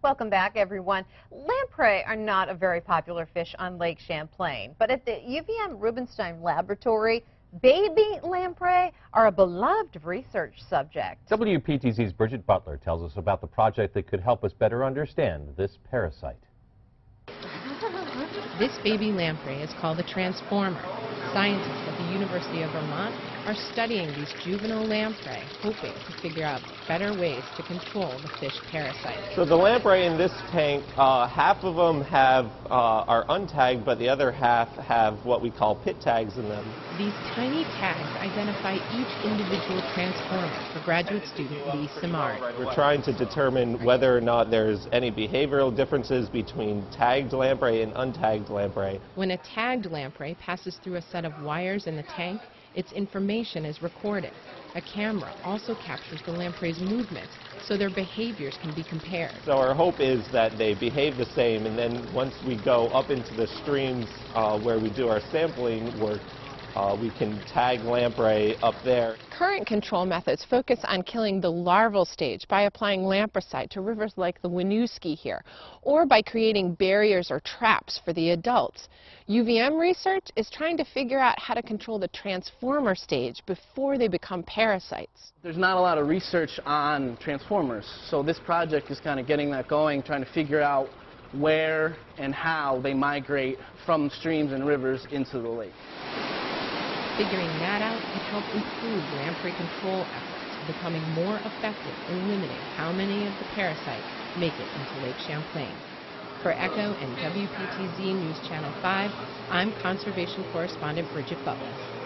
Welcome back, everyone. Lamprey are not a very popular fish on Lake Champlain, but at the UVM Rubenstein Laboratory, baby lamprey are a beloved research subject. WPTZ's Bridget Butler tells us about the project that could help us better understand this parasite. This baby lamprey is called a transformer. Scientists at the University of Vermont are studying these juvenile lamprey, hoping to figure out better ways to control the fish parasite. So the lamprey in this tank, uh, half of them have uh, are untagged, but the other half have what we call pit tags in them. These tiny tags identify each individual transformer for graduate student Lee Simard. We're trying to determine whether or not there's any behavioral differences between tagged lamprey and untagged lamprey. When a tagged lamprey passes through a set of wires in the tank, its information is recorded. A camera also captures the lamprey's movements so their behaviors can be compared. So our hope is that they behave the same and then once we go up into the streams uh, where we do our sampling work, uh, we can tag lamprey up there. Current control methods focus on killing the larval stage by applying lampricide to rivers like the Winooski here, or by creating barriers or traps for the adults. UVM research is trying to figure out how to control the transformer stage before they become parasites. There's not a lot of research on transformers, so this project is kind of getting that going, trying to figure out where and how they migrate from streams and rivers into the lake. Figuring that out could help improve lamprey control efforts, becoming more effective in limiting how many of the parasites make it into Lake Champlain. For ECHO and WPTZ News Channel 5, I'm Conservation Correspondent Bridget Butler.